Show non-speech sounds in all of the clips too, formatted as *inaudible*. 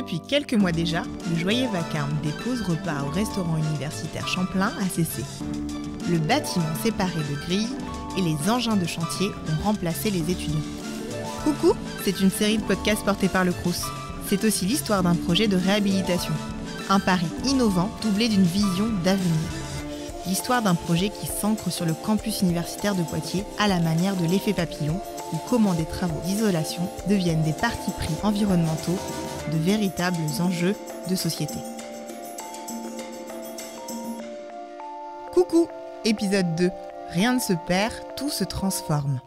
Depuis quelques mois déjà, le joyeux vacarme des pauses repas au restaurant universitaire Champlain a cessé. Le bâtiment séparé de grilles et les engins de chantier ont remplacé les étudiants. Coucou, c'est une série de podcasts portés par le Crous. C'est aussi l'histoire d'un projet de réhabilitation. Un pari innovant doublé d'une vision d'avenir. L'histoire d'un projet qui s'ancre sur le campus universitaire de Poitiers à la manière de l'effet papillon, ou comment des travaux d'isolation deviennent des partis pris environnementaux de véritables enjeux de société. Coucou, épisode 2. Rien ne se perd, tout se transforme.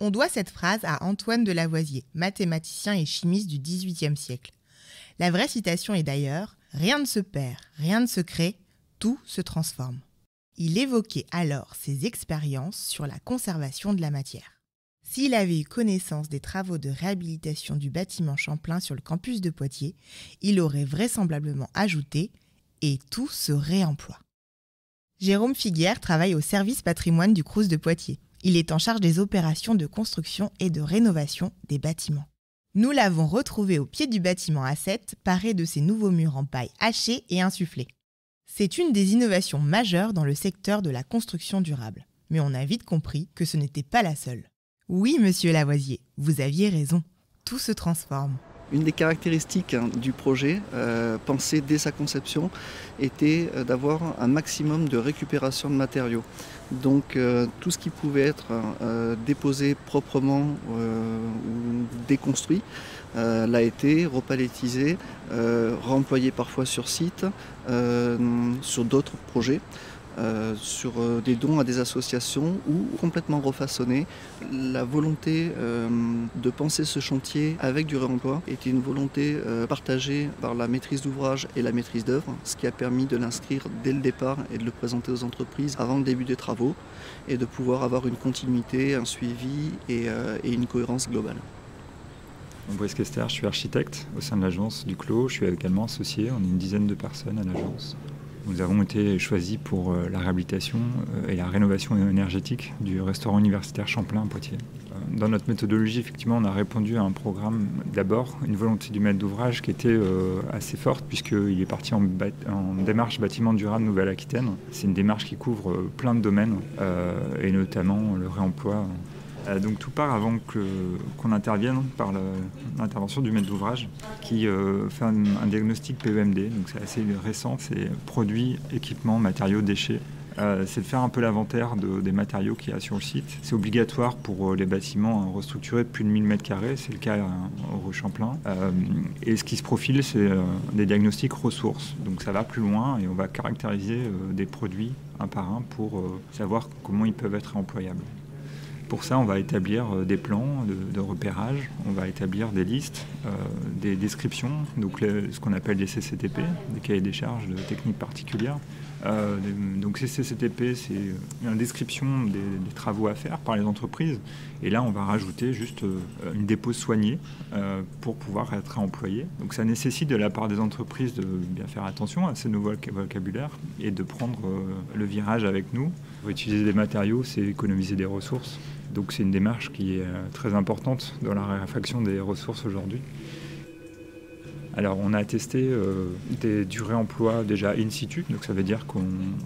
On doit cette phrase à Antoine de Lavoisier, mathématicien et chimiste du XVIIIe siècle. La vraie citation est d'ailleurs Rien ne se perd, rien ne se crée, tout se transforme. Il évoquait alors ses expériences sur la conservation de la matière. S'il avait eu connaissance des travaux de réhabilitation du bâtiment Champlain sur le campus de Poitiers, il aurait vraisemblablement ajouté et tout se réemploie. Jérôme Figuière travaille au service patrimoine du Crous de Poitiers. Il est en charge des opérations de construction et de rénovation des bâtiments. Nous l'avons retrouvé au pied du bâtiment A7, paré de ses nouveaux murs en paille hachée et insufflée. C'est une des innovations majeures dans le secteur de la construction durable. Mais on a vite compris que ce n'était pas la seule. Oui, monsieur Lavoisier, vous aviez raison. Tout se transforme. Une des caractéristiques hein, du projet, euh, pensé dès sa conception, était euh, d'avoir un maximum de récupération de matériaux. Donc euh, tout ce qui pouvait être déposé proprement ou déconstruit l'a été, repalettisé, réemployé parfois sur site, sur d'autres projets. Euh, sur euh, des dons à des associations ou complètement refaçonné. La volonté euh, de penser ce chantier avec du réemploi était une volonté partagée par la maîtrise d'ouvrage et la maîtrise d'œuvre, ce qui a permis de l'inscrire dès le départ et de le présenter aux entreprises avant le début des travaux et de pouvoir avoir une continuité, un suivi et, une cohérence globale. Je suis architecte au sein de l'agence du Clos. Je suis également associé, on est une dizaine de personnes à l'agence. Nous avons été choisis pour euh, la réhabilitation euh, et la rénovation énergétique du restaurant universitaire Champlain à Poitiers. Euh, dans notre méthodologie, effectivement, on a répondu à un programme, d'abord, une volonté du maître d'ouvrage qui était assez forte, puisqu'il est parti en, démarche bâtiment durable Nouvelle-Aquitaine. C'est une démarche qui couvre plein de domaines, et notamment le réemploi euh, donc tout part avant qu'on intervienne par l'intervention du maître d'ouvrage qui euh, fait un, diagnostic PEMD, donc c'est assez récent, c'est produits, équipements, matériaux, déchets. Euh, c'est de faire un peu l'inventaire des matériaux qu'il y a sur le site. C'est obligatoire pour les bâtiments restructurés de plus de 1000 m2, c'est le cas au Champlain. et ce qui se profile, c'est des diagnostics ressources. Donc ça va plus loin et on va caractériser des produits un par un pour savoir comment ils peuvent être employables. Pour ça, on va établir euh, des plans de, repérage, on va établir des listes, euh, des descriptions, donc ce qu'on appelle des CCTP, des cahiers des charges de techniques particulières. Euh, donc ces CCTP, c'est une description des, travaux à faire par les entreprises. Et là, on va rajouter juste une dépose soignée pour pouvoir être employé. Donc ça nécessite de la part des entreprises de bien faire attention à ces nouveaux vocabulaires et de prendre le virage avec nous. Utiliser des matériaux, c'est économiser des ressources. Donc c'est une démarche qui est euh, très importante dans la réfaction des ressources aujourd'hui. Alors on a testé euh, des, du réemploi déjà in situ, donc ça veut dire qu'on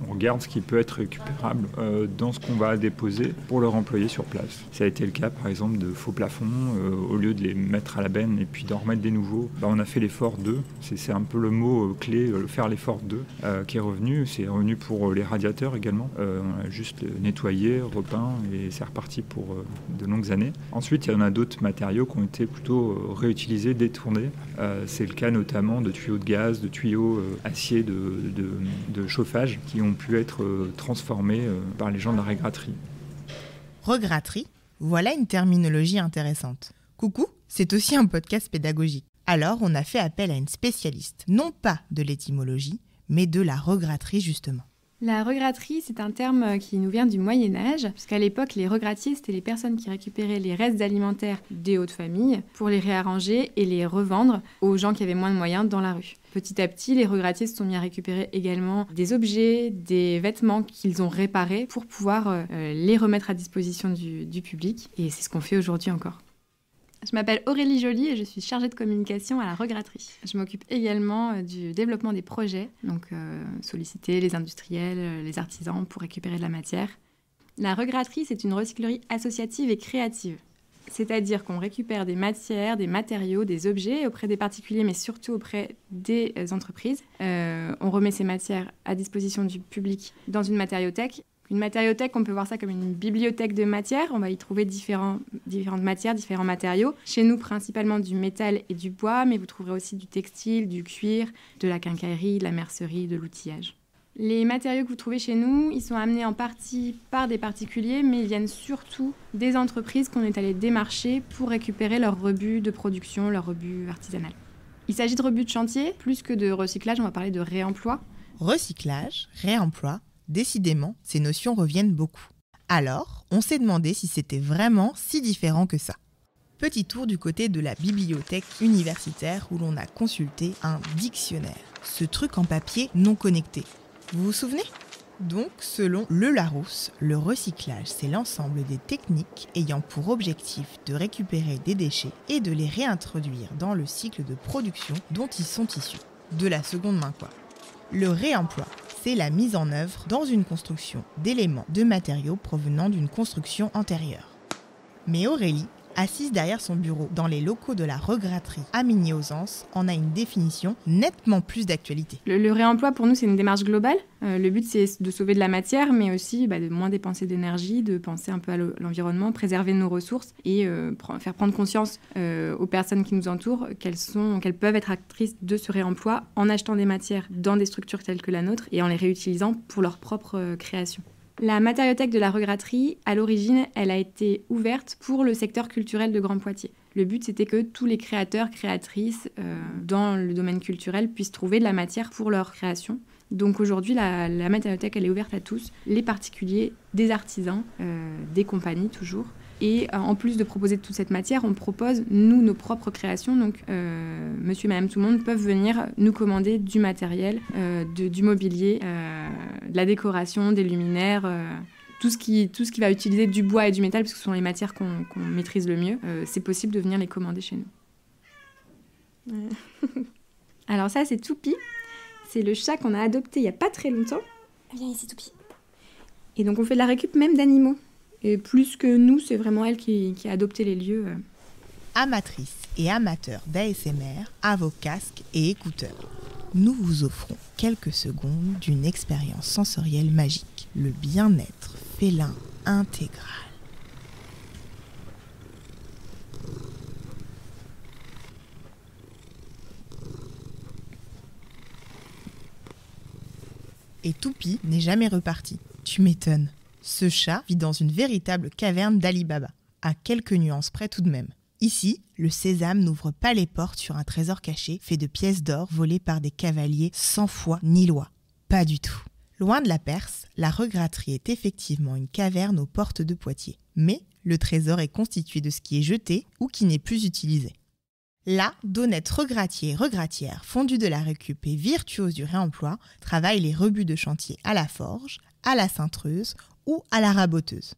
regarde ce qui peut être récupérable euh, dans ce qu'on va déposer pour le remployer sur place. Ça a été le cas par exemple de faux plafonds, euh, au lieu de les mettre à la benne et puis d'en remettre des nouveaux, bah, on a fait l'effort 2, c'est un peu le mot clé, faire l'effort 2 qui est revenu, c'est revenu pour les radiateurs également, on a juste nettoyé, repeint et c'est reparti pour de longues années. Ensuite il y en a d'autres matériaux qui ont été plutôt réutilisés, détournés, cas notamment de tuyaux de gaz, de tuyaux euh, acier de, chauffage qui ont pu être euh, transformés euh, par les gens de la regraterie. Regraterie Voilà une terminologie intéressante. Coucou, c'est aussi un podcast pédagogique. Alors on a fait appel à une spécialiste, non pas de l'étymologie, mais de la regraterie justement. La regraterie, c'est un terme qui nous vient du Moyen Âge, puisqu'à l'époque, les regrattiers, c'était les personnes qui récupéraient les restes alimentaires des hautes familles pour les réarranger et les revendre aux gens qui avaient moins de moyens dans la rue. Petit à petit, les regrattiers se sont mis à récupérer également des objets, des vêtements qu'ils ont réparés pour pouvoir euh, les remettre à disposition du public. Et c'est ce qu'on fait aujourd'hui encore. Je m'appelle Aurélie Joly et je suis chargée de communication à la regratterie. Je m'occupe également euh, du développement des projets, donc euh, solliciter les industriels, euh, les artisans pour récupérer de la matière. La regratterie, c'est une recyclerie associative et créative. C'est-à-dire qu'on récupère des matières, des matériaux, des objets auprès des particuliers, mais surtout auprès des entreprises. on remet ces matières à disposition du public dans une matériothèque une matériothèque, on peut voir ça comme une bibliothèque de matières. On va y trouver différentes matières, différents matériaux. Chez nous, principalement du métal et du bois, mais vous trouverez aussi du textile, du cuir, de la quincaillerie, de la mercerie, de l'outillage. Les matériaux que vous trouvez chez nous, ils sont amenés en partie par des particuliers, mais ils viennent surtout des entreprises qu'on est allé démarcher pour récupérer leurs rebuts de production, leurs rebuts artisanal. Il s'agit de rebuts de chantier, plus que de recyclage, on va parler de réemploi. Recyclage, réemploi, Décidément, ces notions reviennent beaucoup. Alors, on s'est demandé si c'était vraiment si différent que ça. Petit tour du côté de la bibliothèque universitaire où l'on a consulté un dictionnaire, ce truc en papier non connecté. Vous vous souvenez? Donc, selon Le Larousse, le recyclage, c'est l'ensemble des techniques ayant pour objectif de récupérer des déchets et de les réintroduire dans le cycle de production dont ils sont issus. De la seconde main, quoi. Le réemploi, c'est la mise en œuvre dans une construction d'éléments de matériaux provenant d'une construction antérieure. Mais Aurélie, assise derrière son bureau dans les locaux de la regratterie à Migny-aux-Anses, en a une définition nettement plus d'actualité. Le, réemploi, pour nous, c'est une démarche globale. Euh, le but, c'est de sauver de la matière, mais aussi bah, de moins dépenser d'énergie, de penser un peu à l'environnement, préserver nos ressources et euh, faire prendre conscience euh, aux personnes qui nous entourent qu'elles qu'elles peuvent être actrices de ce réemploi en achetant des matières dans des structures telles que la nôtre et en les réutilisant pour leur propre création. La matériothèque de la regratterie, à l'origine, elle a été ouverte pour le secteur culturel de Grand Poitiers. Le but, c'était que tous les créateurs, créatrices euh, dans le domaine culturel puissent trouver de la matière pour leur création. Donc aujourd'hui, la, matériothèque, elle est ouverte à tous, les particuliers, des artisans, euh, des compagnies toujours. Et euh, en plus de proposer toute cette matière, on propose, nous, nos propres créations. Donc, monsieur et madame tout le monde peuvent venir nous commander du matériel, du mobilier, de la décoration, des luminaires. tout, ce qui, tout ce qui va utiliser du bois et du métal, parce que ce sont les matières qu'on maîtrise le mieux, c'est possible de venir les commander chez nous. *laughs* Alors ça, c'est Toupi. C'est le chat qu'on a adopté il n'y a pas très longtemps. Viens ici, Toupi. Et donc on fait de la récup même d'animaux. Et plus que nous, c'est vraiment elle qui, a adopté les lieux. Euh. Amatrices et amateurs d'ASMR, à vos casques et écouteurs. Nous vous offrons quelques secondes d'une expérience sensorielle magique, le bien-être félin intégral. Et Toupi n'est jamais reparti. Tu m'étonnes. Ce chat vit dans une véritable caverne d'Alibaba, à quelques nuances près tout de même. Ici, le sésame n'ouvre pas les portes sur un trésor caché fait de pièces d'or volées par des cavaliers sans foi ni loi. Pas du tout. Loin de la Perse, la regratterie est effectivement une caverne aux portes de Poitiers. Mais le trésor est constitué de ce qui est jeté ou qui n'est plus utilisé. Là, d'honnêtes regrattiers et regrattières fondus de la récup et virtuoses du réemploi travaillent les rebuts de chantier à la forge, à la cintreuse ou à la raboteuse.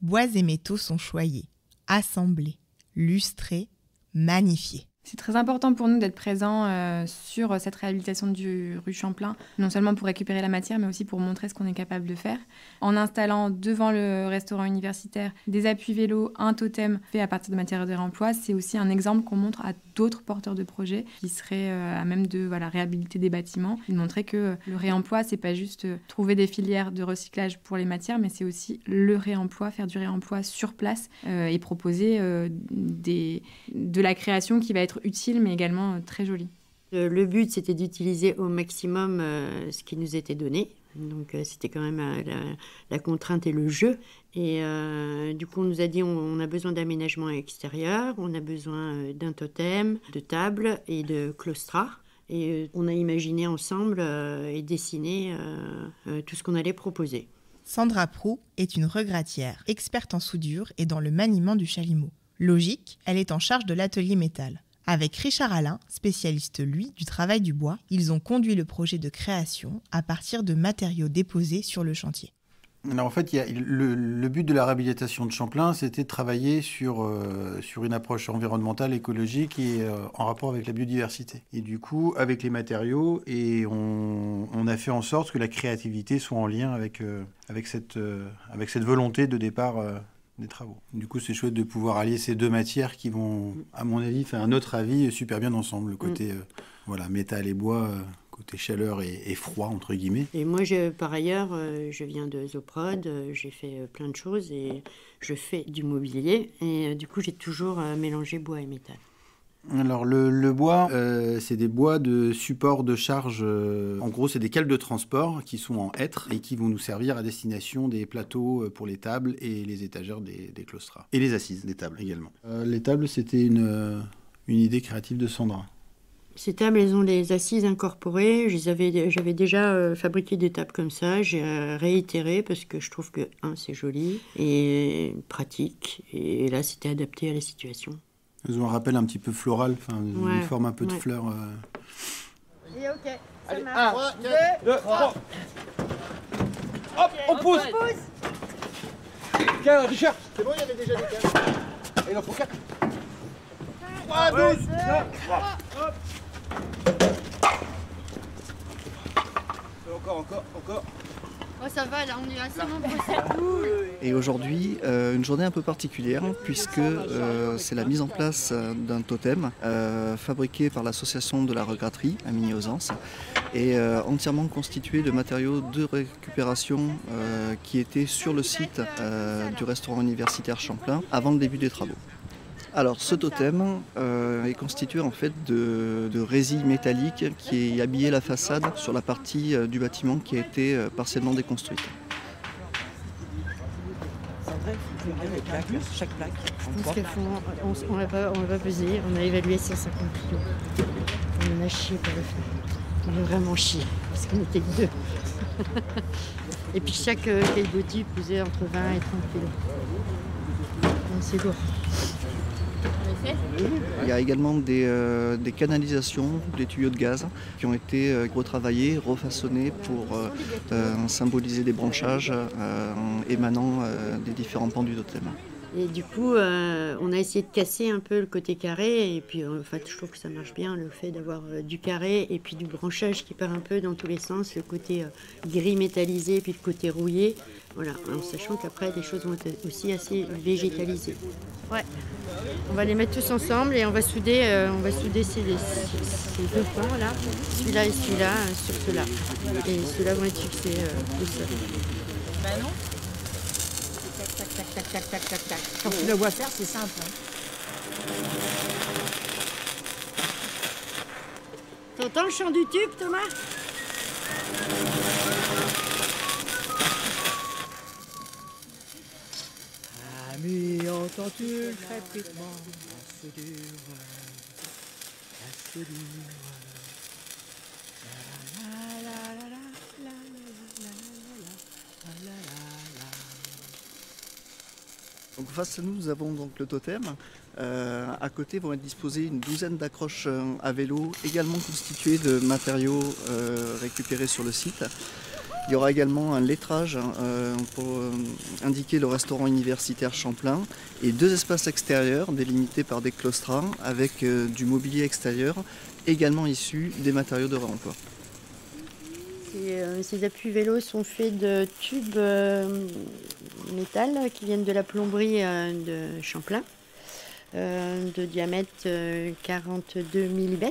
Bois et métaux sont choyés, assemblés, lustrés, magnifiés. C'est très important pour nous d'être présents euh, sur cette réhabilitation du rue Champlain, non seulement pour récupérer la matière, mais aussi pour montrer ce qu'on est capable de faire. En installant devant le restaurant universitaire des appuis vélos, un totem fait à partir de matériaux de réemploi, c'est aussi un exemple qu'on montre à d'autres porteurs de projets qui seraient euh, à même de réhabiliter des bâtiments, de montrer que le réemploi, c'est pas juste euh, trouver des filières de recyclage pour les matières, mais c'est aussi le réemploi, faire du réemploi sur place et proposer de la création qui va être utile, mais également euh, très joli. Le, but, c'était d'utiliser au maximum euh, ce qui nous était donné. Donc, euh, c'était quand même la, contrainte et le jeu. Et du coup, on nous a dit on, a besoin d'aménagement extérieur, on a besoin d'un totem, de table et de claustra. Et on a imaginé ensemble et dessiné tout ce qu'on allait proposer. Sandra Prou est une regrattière, experte en soudure et dans le maniement du chalumeau. Logique, elle est en charge de l'atelier métal. Avec Richard Alain, spécialiste lui du travail du bois, ils ont conduit le projet de création à partir de matériaux déposés sur le chantier. Alors en fait, le, but de la réhabilitation de Champlain, c'était de travailler sur, euh, sur une approche environnementale, écologique et euh, en rapport avec la biodiversité. Et du coup, avec les matériaux, et on, a fait en sorte que la créativité soit en lien avec, euh, avec, cette, avec cette volonté de départ des travaux. Du coup, c'est chouette de pouvoir allier ces deux matières qui vont, à mon avis, faire un autre avis super bien ensemble. Le côté mm. voilà, métal et bois côté chaleur et, froid, entre guillemets. Et moi, je, par ailleurs, euh, je viens de Zoprod, euh, j'ai fait euh, plein de choses et je fais du mobilier. Et du coup, j'ai toujours mélangé bois et métal. Alors le, bois, c'est des bois de support de charge. en gros, c'est des cales de transport qui sont en hêtre et qui vont nous servir à destination des plateaux pour les tables et les étagères des, des. Et les assises des tables également. les tables, c'était une, idée créative de Sandra. Ces tables, elles ont des assises incorporées. J'avais déjà euh, fabriqué des tables comme ça. J'ai euh, réitéré parce que je trouve que, un, c'est joli et pratique. Et là, c'était adapté à la situation. Elles ont un rappel un petit peu floral, enfin, une forme un peu de fleurs. Euh... Et ok, ça Allez, marche. 1, 2, 3. Hop, on pousse. Tiens, Richard. C'est bon, il y avait déjà des cases. Et il en faut 4. 3, 12, 3. Hop. Encore, encore, encore. Oh, ça va, là, on est assez nombreux, *laughs* Et aujourd'hui, euh, une journée un peu particulière, puisque euh, c'est la mise en place d'un totem euh, fabriqué par l'association de la regratterie à Mignosance et entièrement constitué de matériaux de récupération qui étaient sur le site du restaurant universitaire Champlain avant le début des travaux. Alors ce totem euh, est constitué en fait de, de résille métallique qui est habillé la façade sur la partie euh, du bâtiment qui a été euh, partiellement déconstruite. chaque plaque. Je pense qu'elles font, on ne va pas peser, on a évalué 150 kg. On en a chié pour le faire. On a vraiment chié, parce qu'on était que deux. *laughs* Et puis chaque caillebotis pesait entre 20 et 30 kg. C'est lourd. Il y a également euh, des, canalisations, des tuyaux de gaz qui ont été euh, retravaillés, refaçonnés pour euh, symboliser des branchages émanant des différents pans du totem. Et du coup, on a essayé de casser un peu le côté carré. Et puis, en fait, je trouve que ça marche bien, le fait d'avoir du carré et puis du branchage qui part un peu dans tous les sens, le côté gris métallisé et puis le côté rouillé. Voilà, en sachant qu'après, les choses vont être aussi assez végétalisées. Ouais. On va les mettre tous ensemble et on va souder, euh, on va souder ces, deux points là, celui-là et celui-là euh, sur ceux-là. Et ceux-là vont être fixés euh, au sol. Non. Tac, tac, tac, tac, tac, tac, tac, tac. Quand tu le vois faire, c'est simple. Hein. T'entends le chant du tube, Thomas? Ami, entends-tu le crépitement la soudure, la soudure. Face à nous, nous avons donc le totem. Euh, à côté vont être disposées une douzaine d'accroches euh, à vélo, également constituées de matériaux euh, récupérés sur le site. Il y aura également un lettrage pour indiquer le restaurant universitaire Champlain et deux espaces extérieurs délimités par des claustras avec du mobilier extérieur également issu des matériaux de réemploi. Ces, appuis vélos sont faits de tubes métal qui viennent de la plomberie de Champlain, de diamètre 42 mm,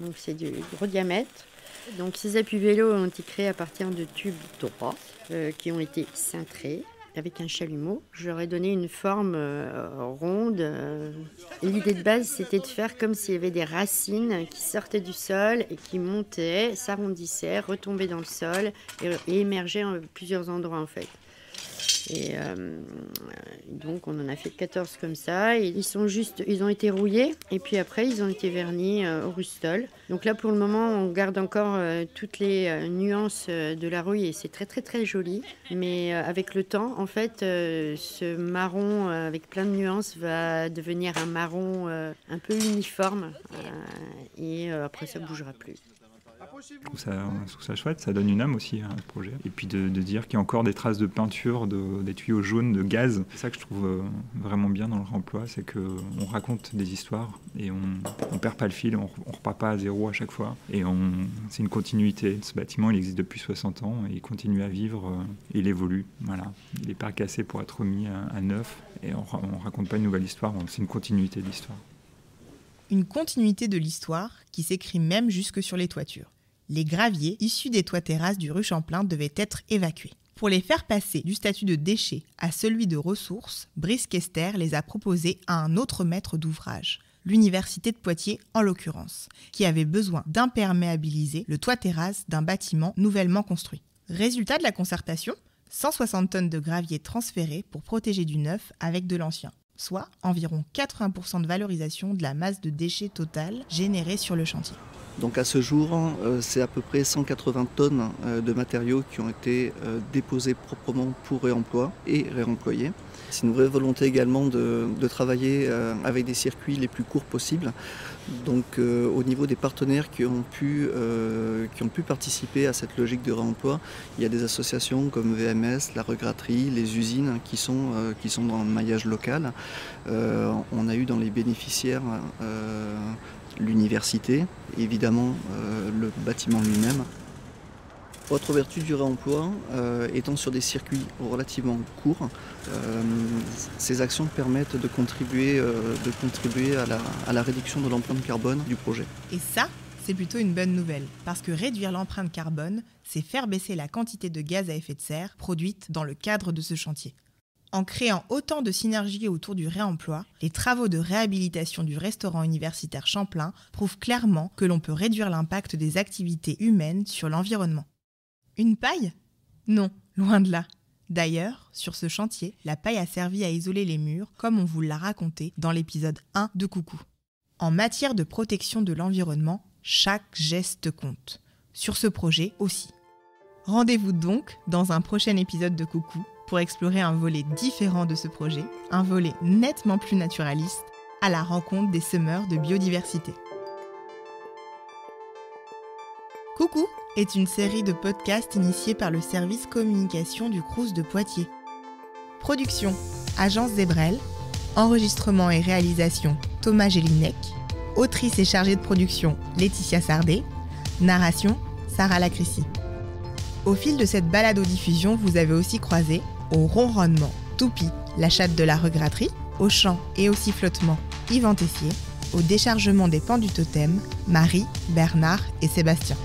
donc c'est du gros diamètre. Donc ces appuis vélos ont été créés à partir de tubes droits euh, qui ont été cintrés avec un chalumeau. Ai donné une forme euh, ronde. Euh, l'idée de base, c'était de faire comme s'il y avait des racines qui sortaient du sol et qui montaient, s'arrondissaient, retombaient dans le sol et, et émergeaient en plusieurs endroits en fait. Et euh, donc on en a fait 14 comme ça. Ils sont juste, ils ont été rouillés et puis après ils ont été vernis euh, au rustol. Donc là pour le moment on garde encore euh, toutes les nuances de la rouille et c'est très très très joli. Mais avec le temps en fait ce marron avec plein de nuances va devenir un marron un peu uniforme et après ça bougera plus. Je trouve, ça, je trouve ça chouette, ça donne une âme aussi à ce projet. Et puis de, de dire qu'il y a encore des traces de peinture, de, des tuyaux jaunes, de gaz. C'est ça que je trouve euh, vraiment bien dans le remploi, c'est qu'on raconte des histoires et on ne perd pas le fil, on ne repart pas à zéro à chaque fois. Et c'est une continuité. Ce bâtiment, il existe depuis 60 ans et il continue à vivre, euh, il évolue. Voilà. Il n'est pas cassé pour être mis à, à neuf et on ne raconte pas une nouvelle histoire, c'est une continuité de l'histoire. Une continuité de l'histoire qui s'écrit même jusque sur les toitures. Les graviers issus des toits terrasses du rue Champlain devaient être évacués. Pour les faire passer du statut de déchets à celui de ressources, Brice Kester les a proposés à un autre maître d'ouvrage, l'Université de Poitiers en l'occurrence, qui avait besoin d'imperméabiliser le toit terrasse d'un bâtiment nouvellement construit. Résultat de la concertation, 160 tonnes de gravier transférées pour protéger du neuf avec de l'ancien, soit environ 80% de valorisation de la masse de déchets totale générée sur le chantier. Donc à ce jour, euh, c'est à peu près 180 tonnes euh, de matériaux qui ont été euh, déposés proprement pour réemploi et réemployés. C'est une vraie volonté également de, travailler avec des circuits les plus courts possibles. Donc au niveau des partenaires qui ont, pu, qui ont pu participer à cette logique de réemploi, il y a des associations comme VMS, la regratterie, les usines qui sont, qui sont dans le maillage local. on a eu dans les bénéficiaires l'université, évidemment euh, le bâtiment lui-même. Autre vertu du réemploi, euh, étant sur des circuits relativement courts, euh, ces actions permettent de contribuer, à la réduction de l'empreinte carbone du projet. Et ça, c'est plutôt une bonne nouvelle, parce que réduire l'empreinte carbone, c'est faire baisser la quantité de gaz à effet de serre produite dans le cadre de ce chantier. En créant autant de synergies autour du réemploi, les travaux de réhabilitation du restaurant universitaire Champlain prouvent clairement que l'on peut réduire l'impact des activités humaines sur l'environnement. Une paille? Non, loin de là. D'ailleurs, sur ce chantier, la paille a servi à isoler les murs, comme on vous l'a raconté dans l'épisode 1 de Coucou. En matière de protection de l'environnement, chaque geste compte. Sur ce projet aussi. Rendez-vous donc dans un prochain épisode de Coucou pour explorer un volet différent de ce projet, un volet nettement plus naturaliste, à la rencontre des semeurs de biodiversité. Coucou est une série de podcasts initiés par le service communication du Crous de Poitiers. Production Agence Zebrel, enregistrement et réalisation Thomas Gélinec, autrice et chargée de production Laetitia Sardet, narration Sarah Lacrissi. Au fil de cette balado-diffusion, vous avez aussi croisé au ronronnement, Toupie, la chatte de la regratterie, au chant et au sifflotement, Yvan Tessier, au déchargement des pans du totem, Marie, Bernard et Sébastien.